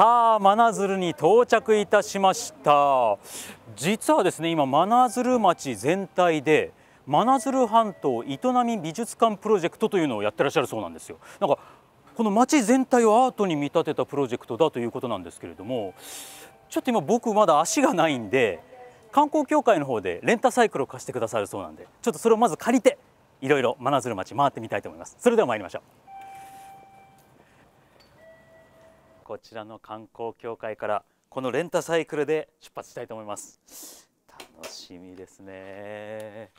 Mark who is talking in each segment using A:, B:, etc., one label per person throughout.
A: さあ真鶴に到着いたしました。実はですね今真鶴町全体で真鶴半島営み美術館プロジェクトというのをやってらっしゃるそうなんですよ。なんかこの町全体をアートに見立てたプロジェクトだということなんですけれどもちょっと今僕まだ足がないんで観光協会の方でレンタサイクルを貸してくださるそうなんでちょっとそれをまず借りていろいろ真鶴町回ってみたいと思います。それでは参りましょう。こちらの観光協会からこのレンタサイクルで出発したいと思います。楽しみですね。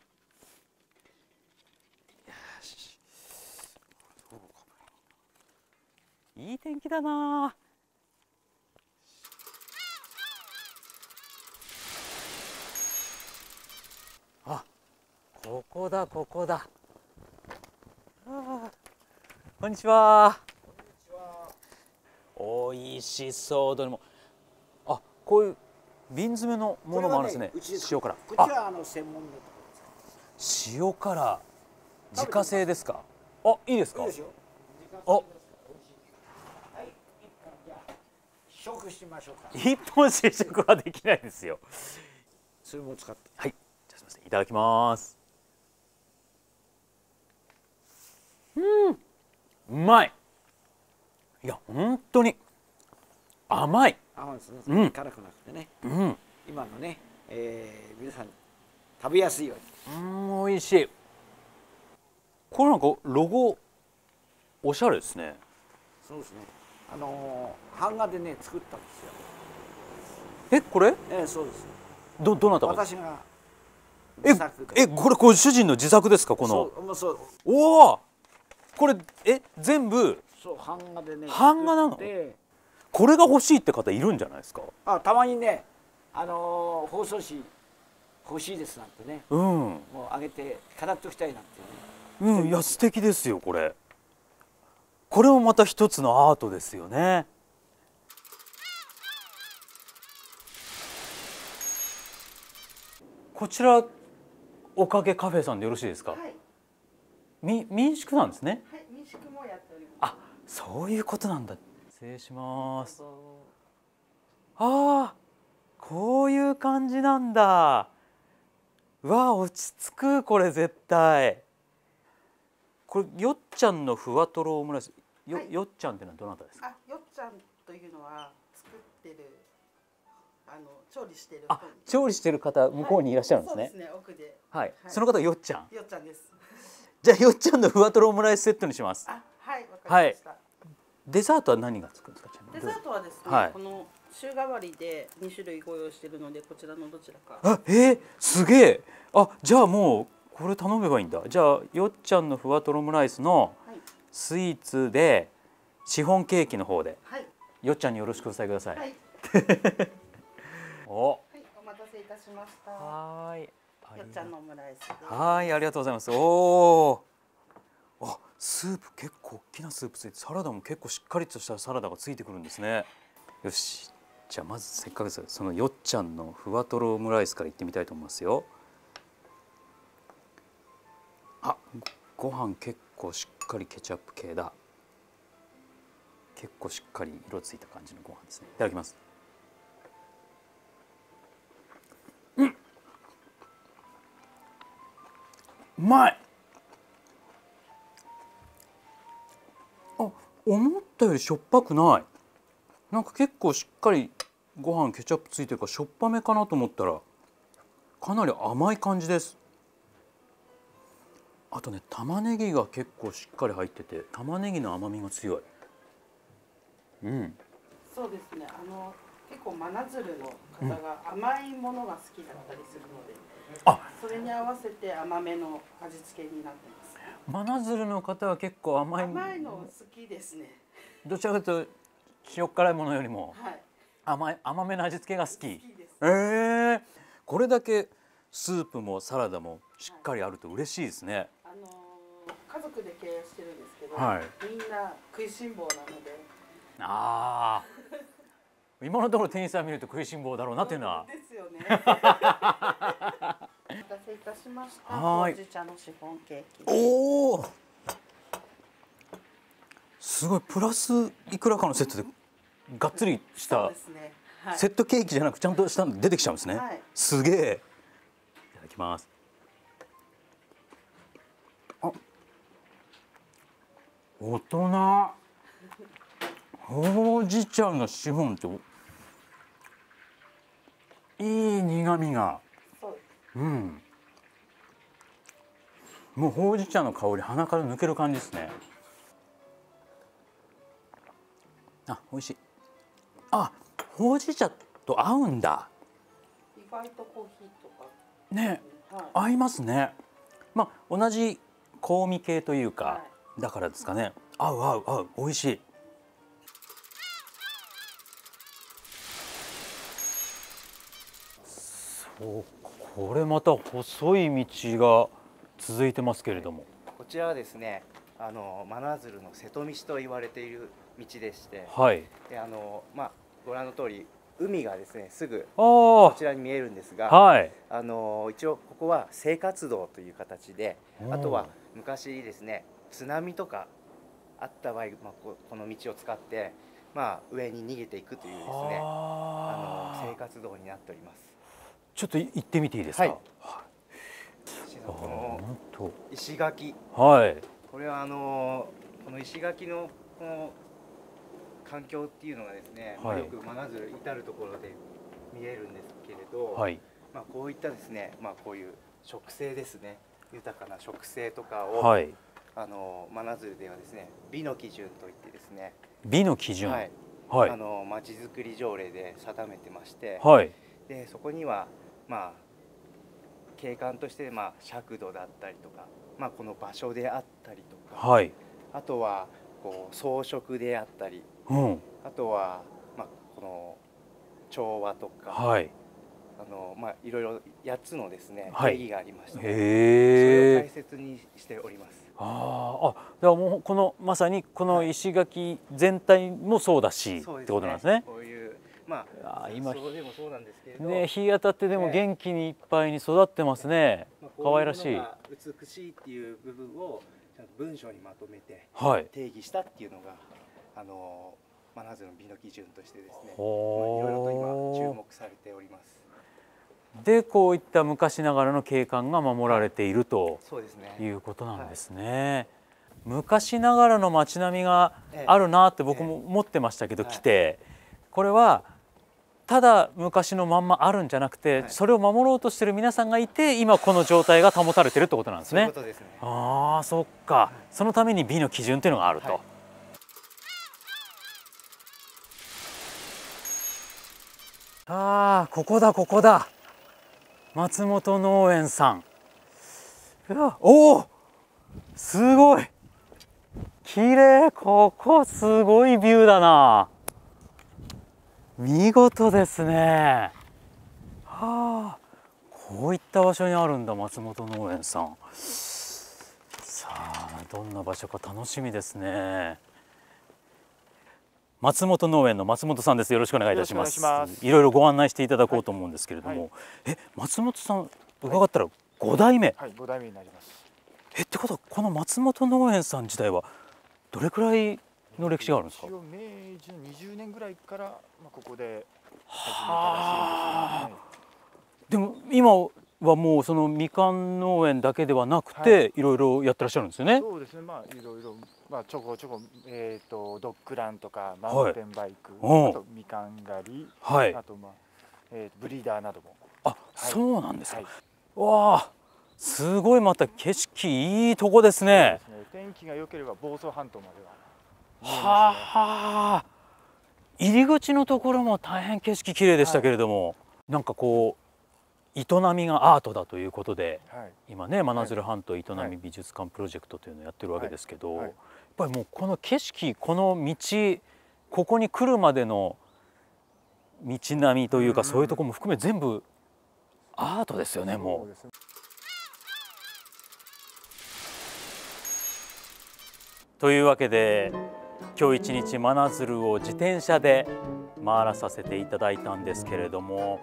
A: いい天気だな。あここだここだ。こんにちは。おいしそう。どれも。あこういう瓶詰めのものもあるんですね。
B: ね
A: 塩辛
B: こちあ。の専門のとこ
A: 塩辛自家製ですか？あいいですか？
B: ろです。い。い。ですよ。
A: あ
B: 食しましょうか。
A: 一本試食はできないですよ。
B: それも使って。
A: はい。じゃあすみません。いただきます。うん。うまいいや本当に甘い
B: 甘いですね。
A: うん
B: 辛くなくてね。
A: うん
B: 今のね、えー、皆さん食べやすいように。
A: うん美味しいこれなんかロゴおしゃれですね
B: そうですね。あのー、版画でね作ったんですよ。
A: えこれ？
B: えー、そうです。
A: どどなたが？
B: 私が
A: ええこれご主人の自作ですか？この
B: そうもうそう
A: おおこれえ全部
B: そう版画でね
A: 版画なの？これが欲しいって方いるんじゃないですか？
B: あたまにねあのー、放送紙欲しいですなんてね。
A: うん。
B: もうあげて飾っておきたいなんていうね
A: うんいや素敵ですよこれ。これもまた一つのアートですよね。こちらおかげカフェさんでよろしいですか、
C: はい、
A: み民宿なんですね。
C: はい、民宿もやっております。
A: あそういうことなんだ。失礼します。ああこういう感じなんだ。うわ落ち着くこれ絶対。これよっちゃんのふわとろオムライス。よ,、
C: はい。
A: よっちゃんってのはどなたですか？
C: あ、よっちゃんというのは作ってるあの調理してる
A: あ調理してる方向こうにいらっしゃるんですね。
C: そうですね、奥で。
A: はい、
C: はい。
A: その方よっちゃん。
C: よっちゃんです。
A: じゃあよっちゃんのふわとろオムライスセットにします。
C: あ、はい、わかりました。
A: デザートは何がつくんですか
C: デザートはですね、
A: はい。
C: この週替わりで二種類ご用意しているのでこちらのどちらか。
A: あえー、すげえ。あじゃあもうこれ頼めばいいんだ。じゃあよっちゃんのふわとろオムライスの
C: はい、
A: スイーツでシフォンケーキの方で。
C: はい、
A: よっちゃんによろしくお伝えください、
C: はい、
A: お。
C: はい、お待たせいたしました。よ
A: はーい。
C: っちゃんのオムライス。
A: はーいありがとうございます。おおあスープ結構大きなスープついてサラダも結構しっかりとしたサラダがついてくるんですね。よし。じゃあまずせっかくですそのよっちゃんのふわとろオムライスからいってみたいと思いますよ。あご飯結構しっかりケチャップ系だ。結構しっかり色ついた感じのご飯ですね。いただきます。うん。うまい。思ったよりしょっぱくない。なんか結構しっかりご飯ケチャップついてるからしょっぱめかなと思ったらかなり甘い感じです。あとね玉ねぎが結構しっかり入ってて玉ねぎの甘みが強い。うん。
C: そうですね。あの結構真鶴の方が甘いものが好きだったりするので、
A: あ。
C: それに合わせて甘めの味付けになってます。
A: 真鶴の方は結構甘い
C: 甘いの好きですね。
A: どちらかというと塩辛いものよりも
C: はい。
A: 甘い甘めの味付けが好き
C: 好。
A: えー、これだけスープもサラダもしっかりあると嬉しいですね。
C: あのー家族で経営してるんですけど、
A: はい
C: みんな食いしん坊なので。
A: ああ。今のところ店員さん見ると食いしん坊だろうなっていうのは。
C: ですよね。お待たせいたしました。
A: はーい
C: 茶のシフォンケーキ。
A: おお。すごいプラスいくらかのセットでがっつりした
C: ですね。はい。
A: セットケーキじゃなくちゃんとしたの出てきちゃうんですね、
C: はい
A: すげえいただきますあ大人ほうじ茶のシフォンといい苦味が
C: そ
A: うん。もうほうじ茶の香り鼻から抜ける感じですね。あ美味しい。あほうじ茶と合うんだ。
C: 意外とコーヒーとか。
A: ね
C: はい。
A: 合いますね。まあ同じ香味系というか、
C: は
A: だからですかね。合う合う合う。美味しい。そうこれまた細い道が続いてますけれども。
D: こちらはですね、あの真鶴の瀬戸道と言われている道でして、
A: はい。
D: であのまあご覧の通り海がですねすぐ
A: あ
D: こちらに見えるんですが、
A: あはい。
D: あの一応ここは生活道という形で、あとは昔ですね津波とかあった場合、まあ、ここの道を使ってまあ上に逃げていくというですね、あの生活道になっております。
A: ちょっと行ってみていいですか、
D: はい。石垣。
A: 当はい。
D: これはあのこの石垣のこの環境っていうのがですね、まあ
A: はい
D: よく真鶴至る所で見えるんですけれど、
A: はい。
D: まあ、こういったですね、まあ、こういう植生ですね。豊かな植生とかを、
A: はい。
D: あの真鶴ではですね美の基準といってですね、
A: 美の基準。
D: はい。
A: はい。
D: あのまちづくり条例で定めてまして、
A: はい。
D: でそこにはまあ景観としてまあ尺度だったりとか、まあ、この場所であったりとか、
A: はい。
D: あとはこう装飾であったり
A: うん。
D: あとは、まあ、この調和とか、
A: はい。
D: あのまあ、いろいろ8つのですね、
A: はい。
D: 定義がありまして、それを大切にしております。
A: あー。あだからもうこのまさにこの石垣全体もそうだし、
D: そう
A: ってことなんですね。
D: まあ
A: 今
D: でもそうなんですけれど、
A: ね日当たってでも
D: ね
A: 元気にいっぱいに育ってますね。
D: まあ
A: 可愛らしい
D: 美しいっていう部分をちゃんと文章にまとめて
A: はい。
D: 定義したっていうのがあの真鶴の美の基準としてですね、まあ、いろいろと今注目されております。
A: でこういった昔ながらの景観が守られていると
D: そうですね。
A: いうことなんですね。昔ながらの街並みが
D: ええ
A: あるなって僕も思ってましたけど、
D: はい
A: 来てこれはただ昔のまんまあるんじゃなくて、
D: はい。
A: それを守ろうとしてる皆さんがいて今この状態が保たれてるってことなんですね。
D: そういうすね。
A: ああそっか、そのために美の基準っていうのがあると。
D: はい。
A: ああここだここだ。松本農園さん。おおすごい。綺麗ここすごいビューだな見事ですね。はあこういった場所にあるんだ松本農園さん。さあどんな場所か楽しみですね。松本農園の松本さんです。よろしくお願いいたします。
E: い
A: ろいろご案内していただこうと思うんですけれども、
E: はい。
A: え松本さん伺ったら5代目、
E: はい、五代目になります。
A: えってことはこの松本農園さん自体はどれくらいの歴史があるんですか？
E: 明治の20年ぐらいからまあここで始
A: はあ
E: めたらしいんです
A: でも今はもうそのみかん農園だけではなくて、、
E: はい。
A: ろいろやってらっしゃるんですよね？
E: そうですね。まあいろいろまあちょこちょこえっ、とドッグランとかマウンテンバイク、
A: うん
E: あとみかん狩り、
A: はい。
E: あとまあえー、ブリーダーなども。
A: あ、そうなんですか、
E: はい。
A: わあすごいまた景色いいとこですね。
E: すね。天気が良ければ房総半島までは
A: は。あ入り口のところも大変景色綺麗でしたけれども、なんかこう営みがアートだということで
E: はい。
A: 今ね真鶴半島営
E: はい
A: み美術館プロジェクトというのをやってるわけですけど、
E: はいはい
A: やっぱりもうこの景色この道ここに来るまでの道並みというか、
E: うん
A: そういうところも含め全部アートですよねもう。というわけで今日一日真鶴を自転車で回らさせていただいたんですけれども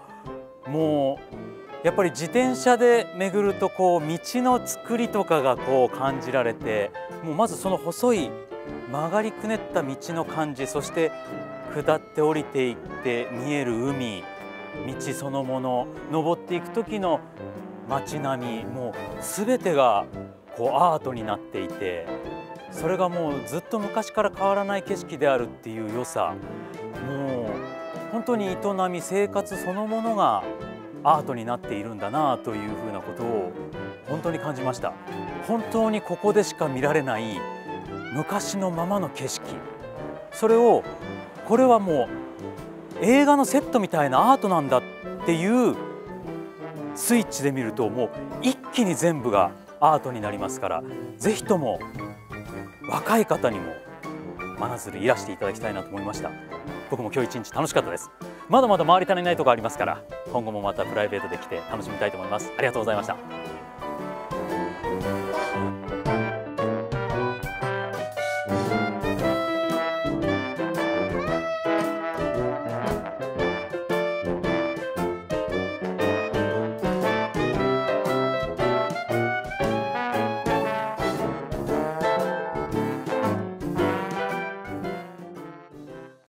A: もうやっぱり自転車で巡るとこう道の作りとかがこう感じられてもうまずその細い曲がりくねった道の感じそして下って降りていって見える海道そのもの登っていく時の街並みもう全てがこうアートになっていてそれがもうずっと昔から変わらない景色であるっていう良さ。もう本当に営み生活そのものがアートになっているんだなというふうなことを本当に感じました。本当にここでしか見られない昔のままの景色。それをこれはもう映画のセットみたいなアートなんだっていうスイッチで見るともう一気に全部がアートになりますから。ぜひとも若い方にも真鶴いらしていただきたいなと思いました。僕も今日一日楽しかったです。まだまだ回り足りないところありますから今後もまたプライベートで来て楽しみたいと思います。ありがとうございました。